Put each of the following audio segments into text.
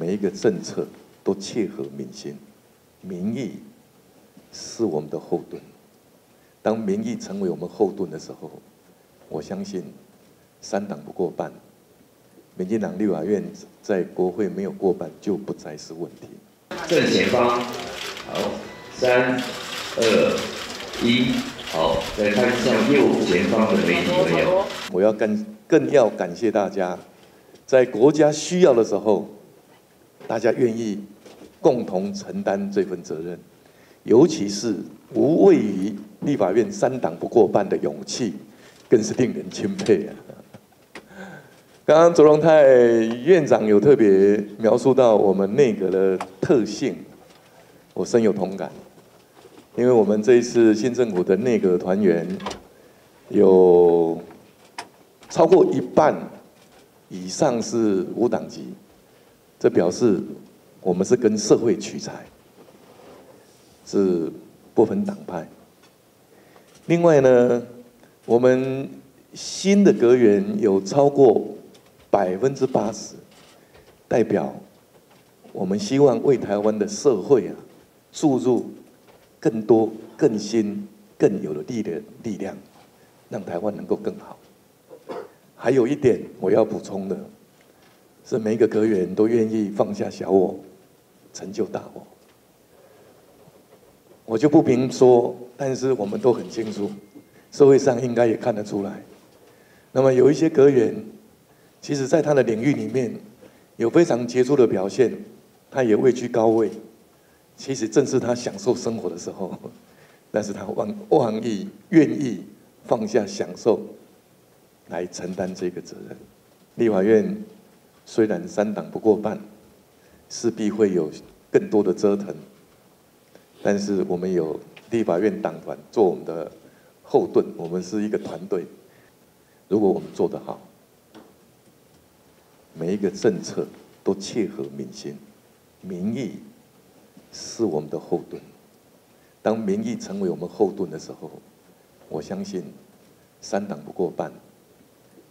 每一个政策都切合民心，民意是我们的后盾。当民意成为我们后盾的时候，我相信三党不过半，民进党立法院在国会没有过半就不再是问题。正前方，好，三、二、一，好，再看一下右前方的媒体朋友。我要更更要感谢大家，在国家需要的时候，大家愿意共同承担这份责任，尤其是无畏于立法院三党不过半的勇气，更是令人钦佩啊！刚刚卓荣泰院长有特别描述到我们内阁的特性，我深有同感，因为我们这一次新政府的内阁团员有超过一半以上是无党籍，这表示我们是跟社会取材，是不分党派。另外呢，我们新的阁员有超过百分之八十，代表我们希望为台湾的社会啊注入更多、更新、更有的力的力量，让台湾能够更好。还有一点我要补充的，是每一个阁员都愿意放下小我，成就大我。我就不明说，但是我们都很清楚，社会上应该也看得出来。那么有一些阁员，其实在他的领域里面有非常杰出的表现，他也位居高位。其实正是他享受生活的时候，但是他忘忘意愿意放下享受，来承担这个责任。立法院虽然三党不过半，势必会有更多的折腾。但是我们有立法院党团做我们的后盾，我们是一个团队。如果我们做得好，每一个政策都切合民心，民意是我们的后盾。当民意成为我们后盾的时候，我相信三党不过半，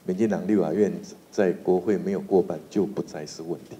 民进党立法院在国会没有过半就不再是问题。